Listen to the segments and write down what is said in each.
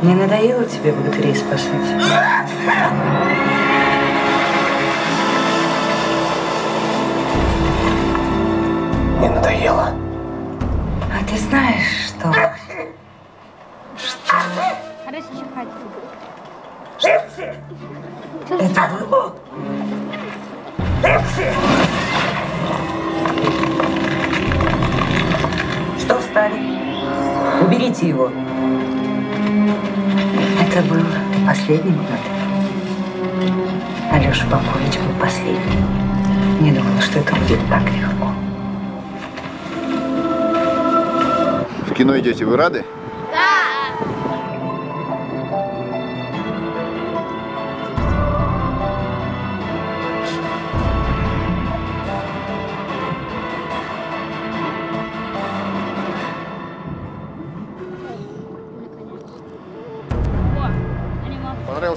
Не надоело тебе богатырей спасать? Не надоело. А ты знаешь, что... Хорошо чихать. Это было? Что встали? Уберите его. Это был последний момент. Алеша Попович был последний. Не думала, что это будет так легко. В кино идете, вы рады?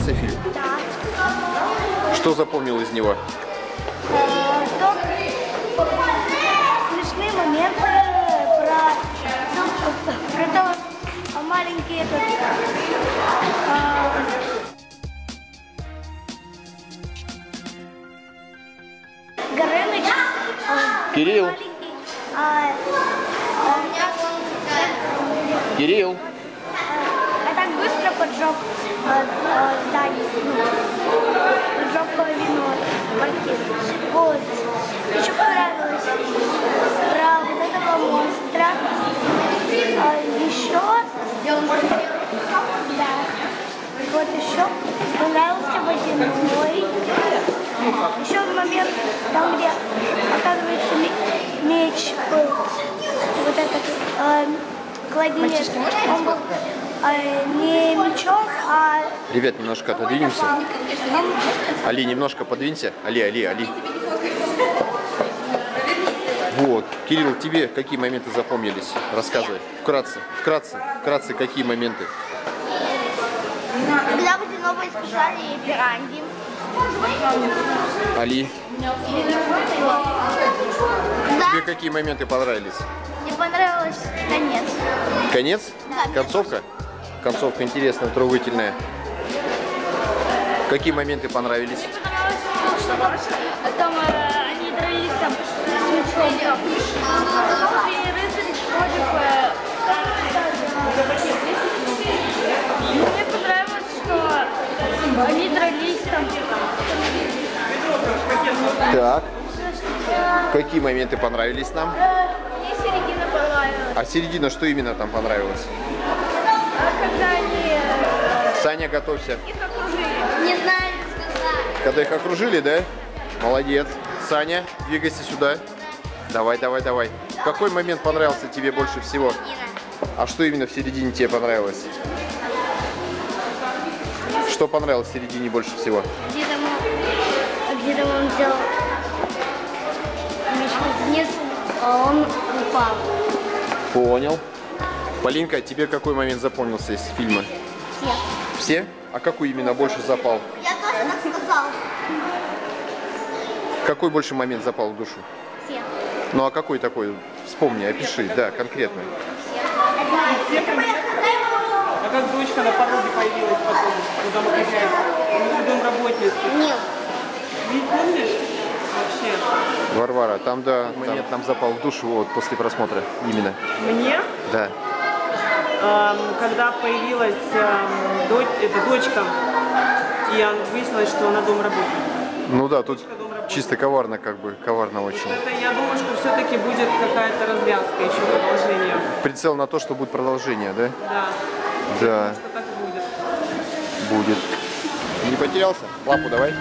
Понравился фильм? Да. Что запомнил из него? Э, то смешные моменты про, про то, а маленький этот... Горыныч. а, Кирилл. а, а, Кирилл. Поджег а, а, здание, ну, поджег половину квартиры. Вот. Еще понравилось про вот этого монстра. А, еще... Да. Вот еще понравился водяной. Еще момент, там, где оказывается ме- меч был. Вот этот э, кладенец. Он был э, не мечом, а Ребят, немножко отодвинемся. Али, немножко подвинься. Али, Али, Али. Вот. Кирилл, тебе какие моменты запомнились? Рассказывай. Вкратце, вкратце, вкратце, какие моменты? Когда водяного искушали пиранги. Али, Да, тебе какие моменты понравились? мне понравилось конец. Конец? Да. Концовка? Концовка интересная, трогательная. Какие моменты понравились? Там э, они дрались там с. И рыцарь против... э, Мне понравилось, что они дрались там. Так. Какие моменты понравились нам? Мне середина понравилась. А середина, что именно там понравилось? Саня, готовься. их окружили. Не знаю, сказать. Когда их окружили, да? Молодец. Саня, двигайся сюда. Давай, давай, давай. Какой момент понравился тебе больше всего? А что именно в середине тебе понравилось? Что понравилось в середине больше всего? Где там он, где там он взял меч кузнец, а он упал. Понял. Полинка, тебе какой момент запомнился из фильма? Все. Все? А какой именно больше запал? Я тоже так сказал. Какой больше момент запал в душу? Все. Ну а какой такой? Вспомни, опиши, да, конкретно. А как дочка на пороге появилась потом, у домохозяйки? У домработницы. Нет. Не помнишь? Вообще. Варвара, там, да, момент нам запал в душу вот после просмотра именно. Мне, Да. Эм, когда появилась эм, дочка, и выяснилось, что она домработница. Ну да, тут чисто коварно, как бы, коварно очень. Это я думаю, что все-таки будет какая-то развязка, еще продолжение. Прицел на то, что будет продолжение, да? Да, Да, что так будет. будет. Не потерялся? Лапу давай.